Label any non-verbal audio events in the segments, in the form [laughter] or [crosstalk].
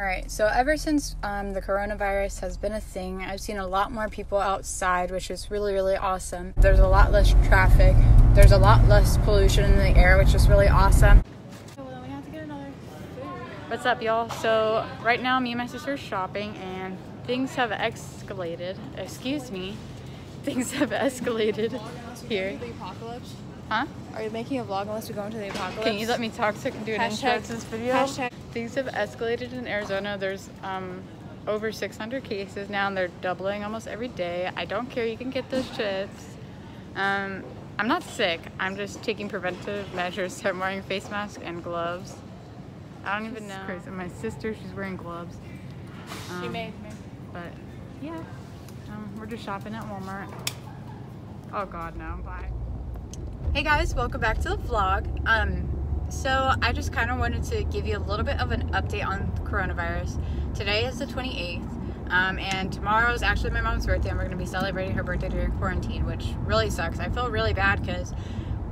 All right, so ever since um, the coronavirus has been a thing, I've seen a lot more people outside, which is really, really awesome. There's a lot less traffic, there's a lot less pollution in the air, which is really awesome. What's up, y'all? So, right now, me and my sister are shopping, and things have escalated. Excuse me. [laughs] Things have escalated here. The apocalypse? Huh? Are you making a vlog unless we go into the apocalypse? Can you let me talk so I can do an intro to this video? hashtag- Things have escalated in Arizona. There's um, over 600 cases now, and they're doubling almost every day. I don't care. You can get those chips. Um, I'm not sick. I'm just taking preventive measures. So [laughs] I'm wearing a face mask and gloves. I don't even know. Crazy. My sister, she's wearing gloves. She Um, made me. But yeah, um, we're just shopping at Walmart. Oh God, no! Bye. Hey guys, welcome back to the vlog. Um, so I just kind of wanted to give you a little bit of an update on coronavirus. Today is the 28th, um, and tomorrow is actually my mom's birthday, and we're going to be celebrating her birthday during quarantine, which really sucks. I feel really bad because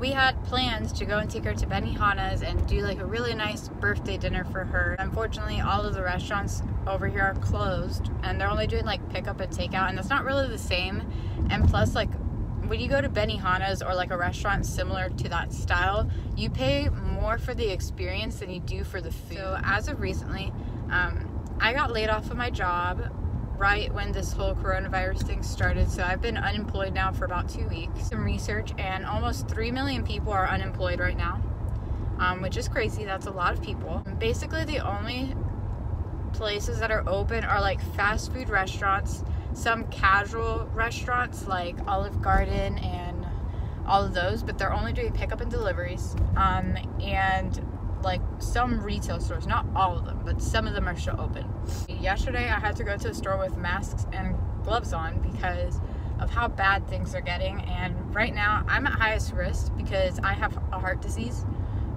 we had plans to go and take her to Benihana's and do like a really nice birthday dinner for her. Unfortunately, all of the restaurants over here are closed, and they're only doing like pickup and takeout, and that's not really the same. And plus, like when you go to Benihana's or like a restaurant similar to that style, you pay more for the experience than you do for the food. So as of recently, um, I got laid off of my job right when this whole coronavirus thing started. So I've been unemployed now for about two weeks. Some research, and almost 3 million people are unemployed right now, um, which is crazy. That's a lot of people. Basically, the only places that are open are like fast food restaurants, some casual restaurants like Olive Garden and all of those, but they're only doing pickup and deliveries. Um, and like some retail stores, not all of them, but some of them are still open. Yesterday, I had to go to the store with masks and gloves on because of how bad things are getting. And right now, I'm at highest risk because I have a heart disease.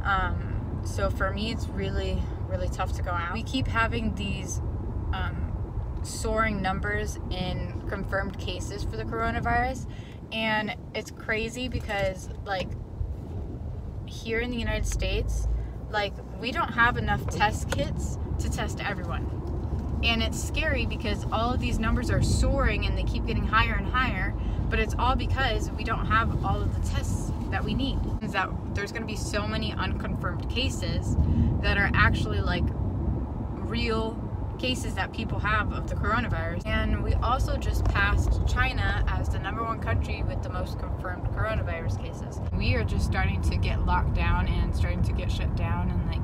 Um, so for me, it's really, really tough to go out. We keep having these um, soaring numbers in confirmed cases for the coronavirus, and it's crazy because, like, here in the United States, like, we don't have enough test kits to test everyone. And it's scary because all of these numbers are soaring and they keep getting higher and higher, but it's all because we don't have all of the tests that we need. Is that there's going to be so many unconfirmed cases that are actually like real cases that people have of the coronavirus. And we also just passed China as the number one country with the most confirmed coronavirus cases. We are just starting to get locked down and starting to get shut down and like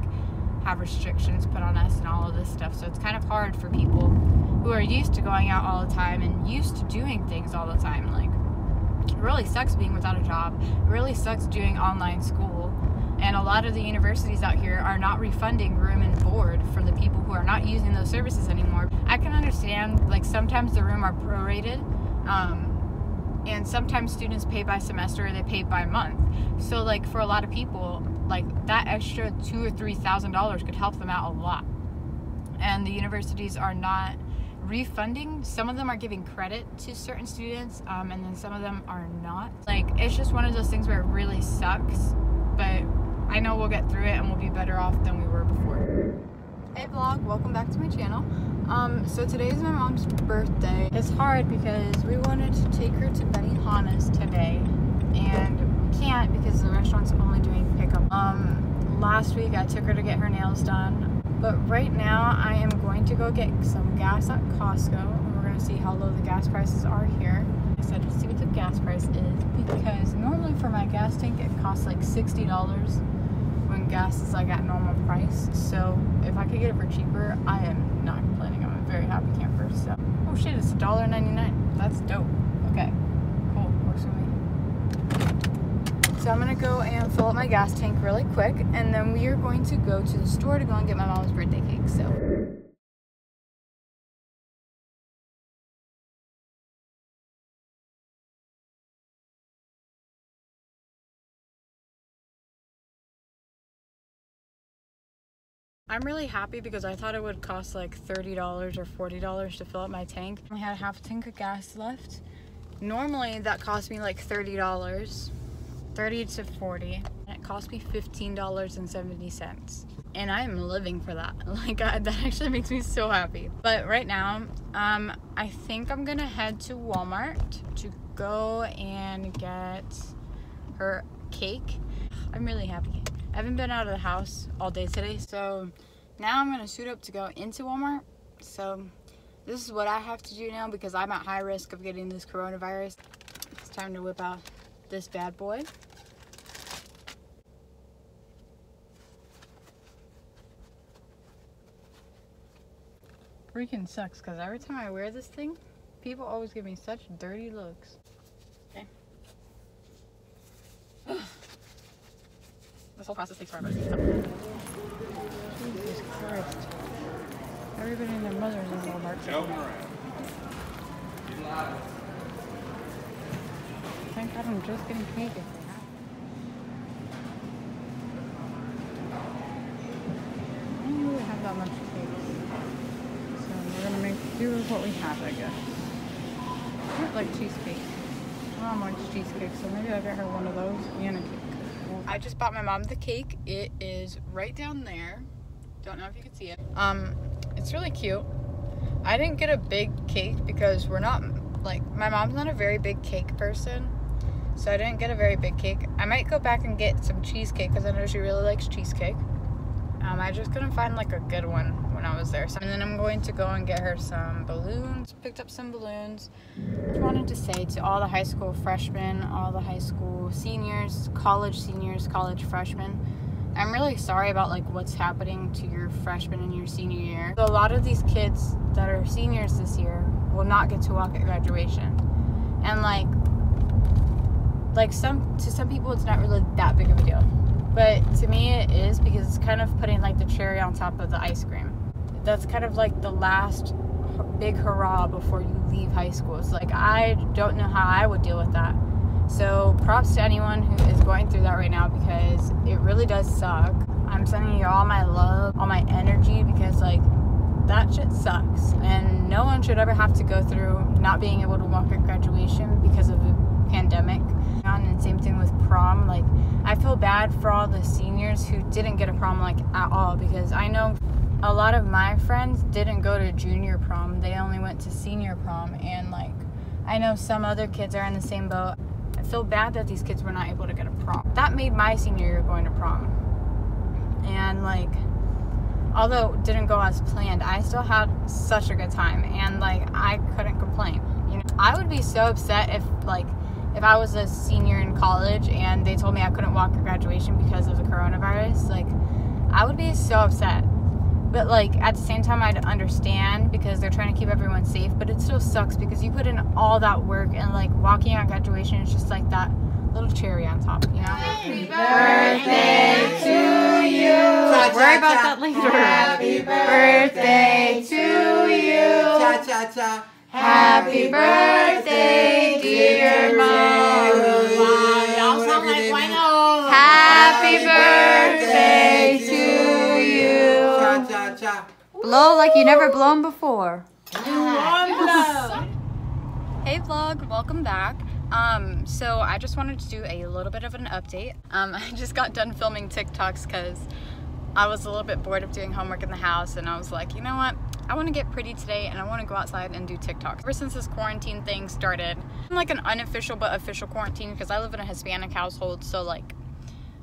have restrictions put on us and all of this stuff. So it's kind of hard for people who are used to going out all the time and used to doing things all the time. Like, it really sucks being without a job. It really sucks doing online school. And a lot of the universities out here are not refunding room and board for the people who are not using those services anymore. I can understand, like, sometimes the room are prorated. Um, and sometimes students pay by semester or they pay by month. So, like, for a lot of people, like, that extra two or three thousand dollars could help them out a lot. And the universities are not refunding. Some of them are giving credit to certain students, um, and then some of them are not. Like, it's just one of those things where it really sucks, but I know we'll get through it and we'll be better off than we were before. Hey vlog, welcome back to my channel. Um, so today is my mom's birthday. It's hard because we wanted to take her to Benihana's today, and we can't because the restaurant's only doing pickup. Um, last week I took her to get her nails done, but right now I am going to go get some gas at Costco, and we're gonna see how low the gas prices are here. I said to see what the gas price is because normally for my gas tank it costs like sixty dollars when gas is like at normal price. So if I could get it for cheaper, I am not complaining. I'm a very happy camper. So oh shit, it's $1.99. That's dope. Okay, cool, works for me. So I'm gonna go and fill up my gas tank really quick, and then we are going to go to the store to go and get my mom's birthday cake. So. I'm really happy because I thought it would cost like $30 or $40 to fill up my tank. I had half a tank of gas left. Normally that cost me like $30, 30 to 40. And it cost me $15.70. and I am living for that. [laughs] Like I, that actually makes me so happy. But right now, um, I think I'm gonna head to Walmart to go and get her cake. I'm really happy. I haven't been out of the house all day today, so now I'm gonna suit up to go into Walmart. So this is what I have to do now because I'm at high risk of getting this coronavirus. It's time to whip out this bad boy. Freaking sucks because every time I wear this thing, people always give me such dirty looks. Okay. this whole process takes forever. Jesus Christ. Everybody and their mothers in Walmart. Thank God I'm just getting cake if they. I don't really have that much cake. So we're gonna make do with what we have, I guess. I don't like cheesecake. My mom likes cheesecake, so maybe I'll get her one of those and a cake. I just bought my mom the cake. It is right down there. Don't know if you can see it. Um, it's really cute. I didn't get a big cake because we're not like my mom's not a very big cake person. So I didn't get a very big cake. I might go back and get some cheesecake because I know she really likes cheesecake. Um, I just couldn't find like a good one I was there. So, and then I'm going to go and get her some balloons. Picked up some balloons. Just wanted to say to all the high school freshmen, all the high school seniors, college seniors, college freshmen, I'm really sorry about like what's happening to your freshman and your senior year. So a lot of these kids that are seniors this year will not get to walk at graduation. And like like some to some people it's not really that big of a deal. But to me it is because it's kind of putting like the cherry on top of the ice cream. That's kind of like the last big hurrah before you leave high school. It's like I don't know how I would deal with that. So props to anyone who is going through that right now because it really does suck. I'm sending you all my love, all my energy because like that shit sucks. And no one should ever have to go through not being able to walk at graduation because of a pandemic. And same thing with prom. Like I feel bad for all the seniors who didn't get a prom like at all because I know a lot of my friends didn't go to junior prom. They only went to senior prom and like I know some other kids are in the same boat. I feel bad that these kids were not able to get a prom. That made my senior year going to prom. And like although it didn't go as planned, I still had such a good time and like I couldn't complain. You know, I would be so upset if like if I was a senior in college and they told me I couldn't walk at graduation because of the coronavirus, like I would be so upset. But like at the same time I'd understand because they're trying to keep everyone safe, but it still sucks because you put in all that work and like walking at graduation is just like that little cherry on top, you know? Happy birthday to you. Worry about that later. Happy birthday to you. Cha cha cha. Happy birthday, dear mom. Blow like you never blown before. Hey vlog, welcome back. Um, so I just wanted to do a little bit of an update. Um, [laughs] I just got done filming TikToks because I was a little bit bored of doing homework in the house and I was like, you know what? I want to get pretty today and I want to go outside and do TikToks. Ever since this quarantine thing started, I'm like an unofficial but official quarantine because I live in a Hispanic household, so like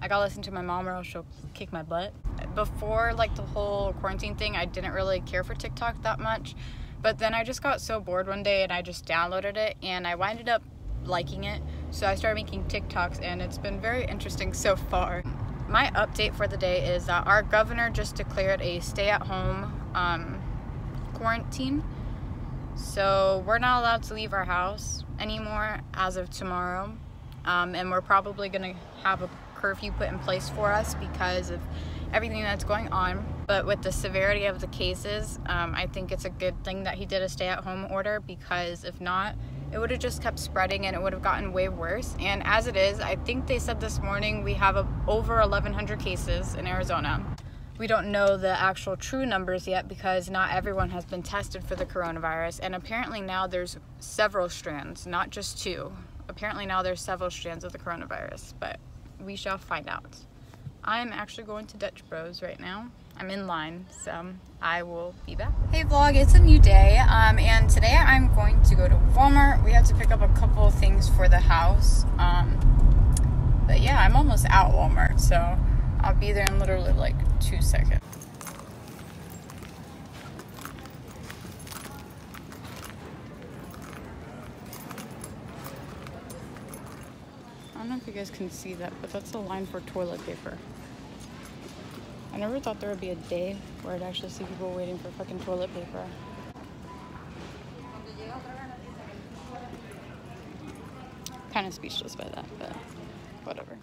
I gotta listen to my mom or else she'll kick my butt. Before like the whole quarantine thing, I didn't really care for TikTok that much. But then I just got so bored one day and I just downloaded it and I winded up liking it. So I started making TikToks and it's been very interesting so far. My update for the day is that our governor just declared a stay at home um, quarantine. So we're not allowed to leave our house anymore as of tomorrow. Um, and we're probably going to have a curfew put in place for us because of everything that's going on. But with the severity of the cases, um, I think it's a good thing that he did a stay at home order because if not, it would have just kept spreading and it would have gotten way worse. And as it is, I think they said this morning we have a, over 1,100 cases in Arizona. We don't know the actual true numbers yet because not everyone has been tested for the coronavirus. And apparently now there's several strands, not just two. Apparently now there's several strands of the coronavirus, but we shall find out. I'm actually going to Dutch Bros right now I'm in line, so I will be back. Hey vlog, it's a new day, um, and today I'm going to go to Walmart. We have to pick up a couple things for the house. Um, but yeah, I'm almost out Walmart, so I'll be there in literally like two seconds. Don't know if you guys can see that, but that's the line for toilet paper. I never thought there would be a day where I'd actually see people waiting for fucking toilet paper. Kind of speechless by that, but whatever.